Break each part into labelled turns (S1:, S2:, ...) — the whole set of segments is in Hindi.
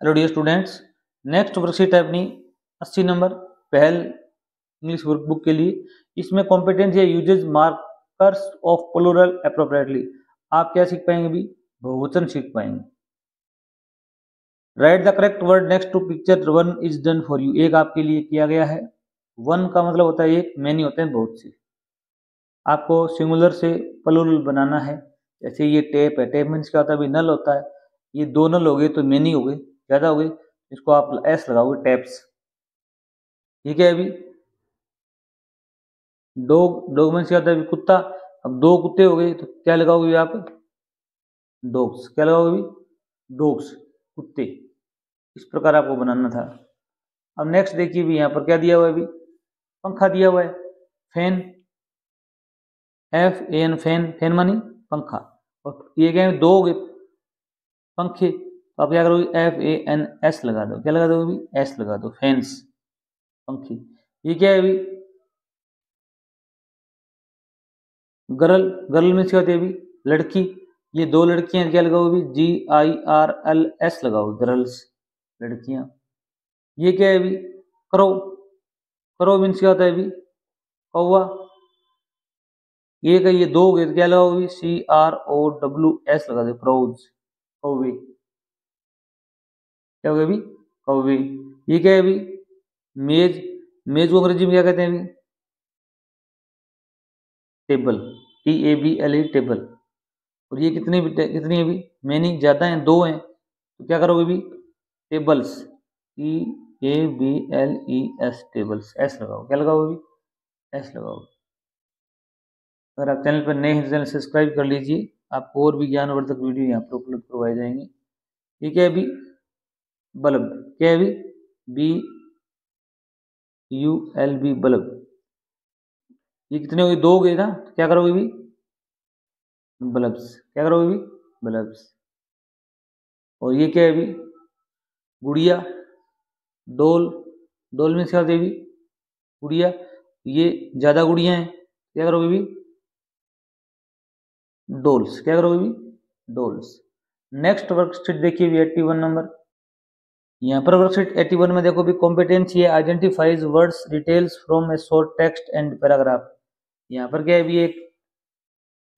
S1: Hello dear students next worksheet है अपनी 80 नंबर पहल इंग्लिश वर्कबुक के लिए। इसमें कॉम्पिटेंस या usages markers of plural appropriately आप क्या सीख पाएँगे अभी? बहुवचन सीख पाएँगे। Write the correct word next to picture one is done for you एक आपके लिए किया गया है। वन का मतलब होता है एक मैनी होते हैं बहुत से। आपको सिंगुलर से प्लूरल बनाना है। जैसे ये टेप है टेप मीन्स क्या होता है? अभी नल होता है। ये दो नल हो गए तो मैनी हो गए। हो गई इसको आप एस लगाओगे टैप्स ठीक है अभी? डॉग डॉग क्या होता है कुत्ता, अब दो कुत्ते हो गए तो क्या लगाओगे आप? डॉग्स क्या लगाओगे अभी? डॉग्स कुत्ते। इस प्रकार आपको बनाना था। अब नेक्स्ट देखिए भी यहाँ पर क्या दिया हुआ है अभी? पंखा दिया हुआ है। Fan F N fan fan मानी पंखा। और ये क्या दो पंखे। तो आप क्या करोगे? एफ़ ए एन एस लगा दो। क्या लगा दो अभी? एस लगा दो। फैंस पंखी। ये क्या है अभी? गर्ल गर्ल में क्या होती है अभी? लड़की। ये दो लड़कियाँ क्या लगाओ अभी? G I R L S लगाओ। गर्ल्स लड़कियाँ। ये क्या है अभी? करो करो मीन्स क्या होता है अभी? कौवा। ये का ये दो हो गए तो क्या लगाओ अभी? C R O W S लगा दो। क्रोज कौवे क्या हो गया अभी? कौवे ये क्या है अभी? मेज मेज को अंग्रेज़ी में क्या कहते हैं अभी? Table T A B L E table. और ये कितने कितनी कितनी अभी? मैनी ज़्यादा हैं, दो हैं। तो क्या करोगे अभी? Tables T A B L E S tables. S लगाओ। क्या लगाओ अभी? एस लगाओ। अगर आप चैनल पर नए हैं चैनल सब्सक्राइब कर लीजिए। आपको और भी ज्ञानवर्धक वीडियो यहाँ पर उपलब्ध करवाए जाएँगे। ठीक है अभी? बल्ब क्या है भी B U L B bulb. ये कितने हो गए? दो हो गए ना? तो क्या करोगे भी? बल्ब्स। क्या करोगे भी? बल्ब्स। और ये क्या है अभी गुड़िया, डोल। डोल में क्या होती है गुड़िया, ये ज़्यादा गुड़िया हैं। क्या करोगे भी? डोल्स। क्या करोगे भी? डोल्स। नेक्स्ट वर्कशीट देखिए भी, एट्टी वन नंबर। यहाँ पर वर्कशीट 81 में देखो भी कॉम्पिटेंसी है identifies words details from a short text and paragraph यहाँ पर क्या है भी एक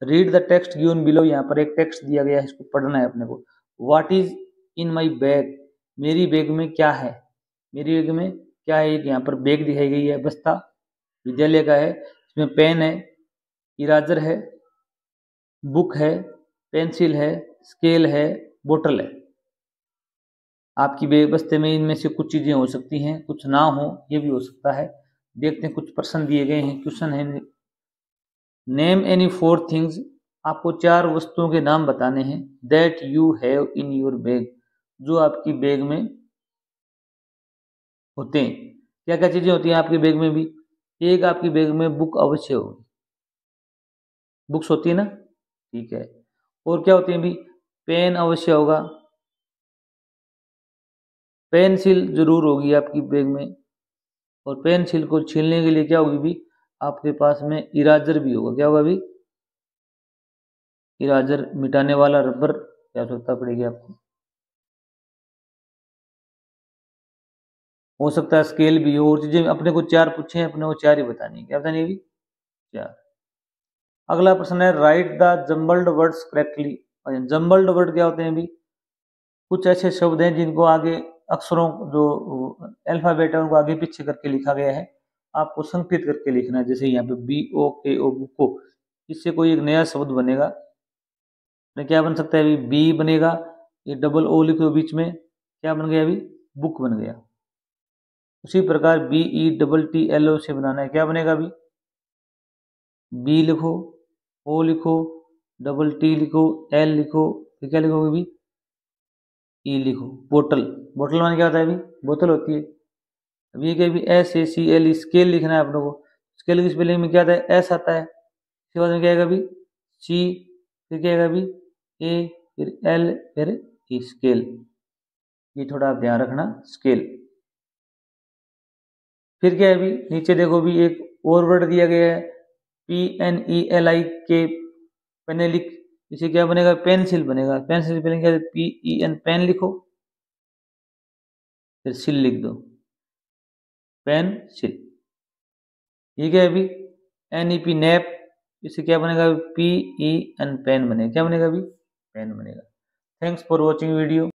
S1: read the text given below यहाँ पर एक टेक्स्ट दिया गया है, इसको पढ़ना है अपने को। What is in my bag मेरी बैग में क्या है? मेरी बैग में क्या है? एक यहाँ पर बैग दिखाई गई है, बस्ता। विद्यालय का है, इसमें पेन है इराजर है बुक है पेंसिल है स्केल है बोटल है। आपकी बेबस्ते में इनमें से कुछ चीज़ें हो सकती हैं, कुछ ना हो, ये भी हो सकता है। देखते हैं, कुछ प्रश्न दिए गए हैं। क्वेश्चन है नेम एनी फोर थिंग्स आपको चार वस्तुओं के नाम बताने हैं that you have in your bag जो आपकी बैग में होते हैं। क्या क्या चीज़ें होती हैं आपके बैग में भी? एक आपकी बैग में बुक अवश्य होगी। बुक्स होती है ना? ठीक है। और क्या होती है भी? पेन अवश्य होगा। पेंसिल ज़रूर होगी आपकी बैग में। और पेंसिल को छीलने के लिए क्या होगी भी? आपके पास में इराजर भी होगा। क्या होगा भी? इराजर मिटाने वाला रबर क्या आवश्यकता पड़ेगी आपको? हो सकता है स्केल भी हो, और चीज़ें अपने को चार पूछे, अपने को चार ही बतानी क्या बतानी भी चार। अगला प्रश्न है write the jumbled words correctly jumbled word क्या होते हैं अभी? कुछ ऐसे शब्द हैं जिनको आगे अक्षरों जो अल्फ़ाबेट है, उनको आगे पीछे करके लिखा गया है। आपको संकेत करके लिखना है, जैसे यहाँ पे बी, ओ, के, ओ बुको इससे कोई एक नया शब्द बनेगा। तो क्या बन सकता है अभी? बी बनेगा, ये डबल ओ लिखो बीच में। क्या बन गया अभी? बुक बन गया। उसी प्रकार B, E, double T, L, O से बनाना है। क्या बनेगा अभी? बी लिखो, ओ लिखो, डबल टी लिखो, एल लिखो। क्या लिखोगे अभी? ई लिखो, बोतल। बोतल मान क्या होता है अभी? बोतल होती है। अभी क्या अभी S A C L scale लिखना है आप लोगों को। स्केल की स्पेलिंग में क्या आता है? एस आता है। इसके बाद में क्या आएगा अभी? सी फिर क्या आएगा अभी? ए फिर एल फिर ई स्केल ये थोड़ा आप ध्यान रखना स्केल फिर क्या है अभी? नीचे देखो भी एक और वर्ड दिया गया है। P N E L I के पेनेलिक इसे क्या बनेगा? पेंसिल बनेगा। पेंसिल क्या पी ई एन पेन लिखो। फिर सिल लिख दो। पेन सिल ठीक है अभी? N E P nap. इसे क्या बनेगा? पी ई एन पेन बनेगा। क्या बनेगा अभी? पेन बनेगा। Thanks for watching video